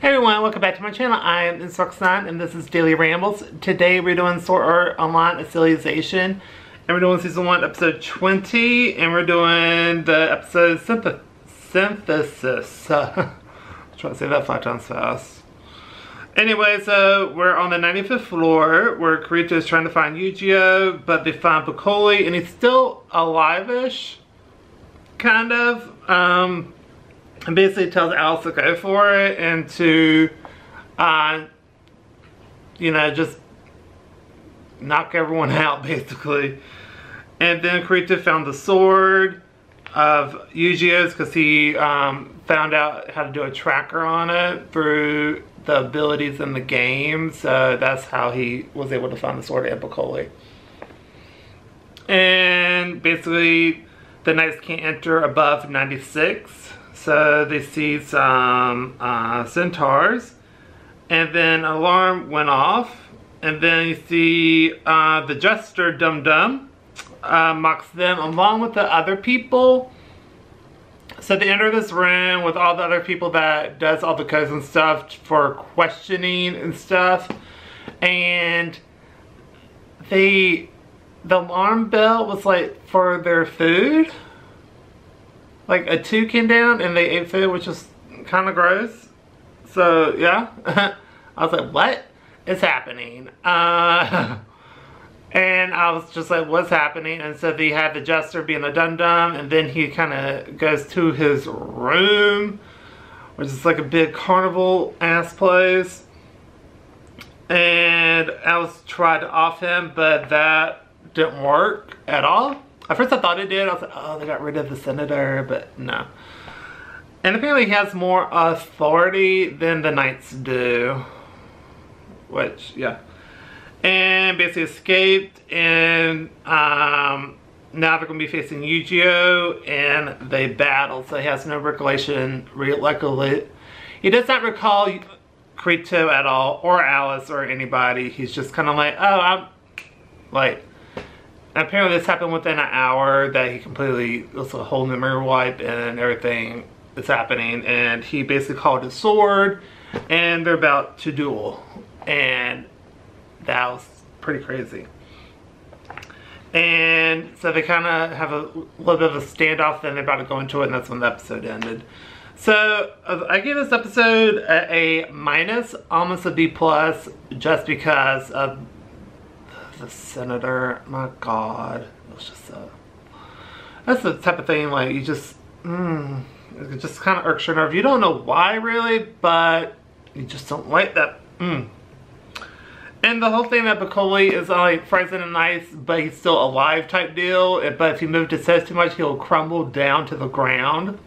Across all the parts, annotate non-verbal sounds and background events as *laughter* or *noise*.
Hey everyone, welcome back to my channel. I am Instruction and this is Daily Rambles. Today we're doing Sword Art Online Alicization and we're doing season 1 episode 20 and we're doing the episode synth synthesis. *laughs* I'm trying to say that five times fast. Anyway, so we're on the 95th floor where Kirito is trying to find Eugeo, but they find Piccoli and he's still alive-ish, kind of. Um, and basically tells Alice to go for it and to, uh, you know, just knock everyone *laughs* out basically. And then Kirito found the sword of Eugeo's because he um, found out how to do a tracker on it through the abilities in the game. So that's how he was able to find the sword of Epicoli. And basically, the knights can't enter above 96 so they see some uh, centaurs, and then alarm went off, and then you see uh, the jester Dum Dum uh, mocks them along with the other people. So they enter this room with all the other people that does all the codes and stuff for questioning and stuff, and they the alarm bell was like for their food like a two came down and they ate food, which was kind of gross. So yeah, *laughs* I was like, what is happening? Uh, *laughs* and I was just like, what's happening? And so they had the jester being a dum-dum and then he kind of goes to his room, which is like a big carnival ass place. And Alice tried to off him, but that didn't work at all. At first I thought it did. I was like, oh, they got rid of the senator, but no. And apparently he has more authority than the knights do. Which, yeah. And basically escaped and um, now they're going to be facing Eugeo and they battle. So he has no recollection. Luckily. He does not recall Kirito at all or Alice or anybody. He's just kind of like, oh, I'm like, apparently this happened within an hour that he completely, was a whole memory wipe and everything is happening. And he basically called his sword and they're about to duel. And that was pretty crazy. And so they kind of have a little bit of a standoff, then they're about to go into it, and that's when the episode ended. So I gave this episode a, a minus, almost a B plus, just because of the senator. My God, was just a. That's the type of thing like you just, mm, it just kind of irks your nerve. You don't know why really, but you just don't like that. Mm. And the whole thing that Piccoli is like frozen and nice, but he's still alive type deal. But if you move his head too much, he'll crumble down to the ground.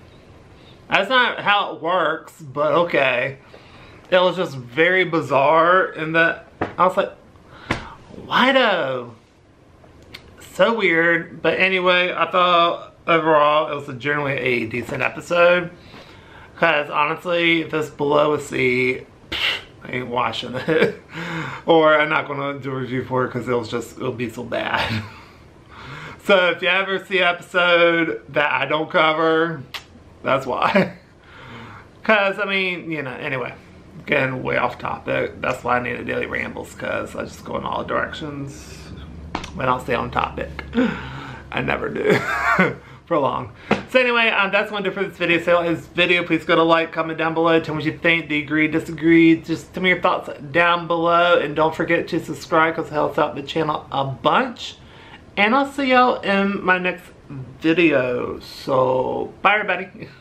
That's not how it works, but okay. It was just very bizarre in that I was like, though? So weird. But anyway, I thought overall it was a generally a decent episode. Because honestly, if this below a C, I ain't watching it. *laughs* or I'm not going to do a review for it because it'll just, it'll be so bad. *laughs* so if you ever see episode that I don't cover, that's why. *laughs* Because, I mean, you know, anyway getting way off topic. That's why I need a daily rambles because I just go in all directions when I'll stay on topic. *laughs* I never do *laughs* for long. So anyway, um, that's one for this video. So this video, please go to like, comment down below. Tell me what you think. Do you agree, disagree? Just tell me your thoughts down below. And don't forget to subscribe because it helps out the channel a bunch. And I'll see y'all in my next video. So bye everybody. *laughs*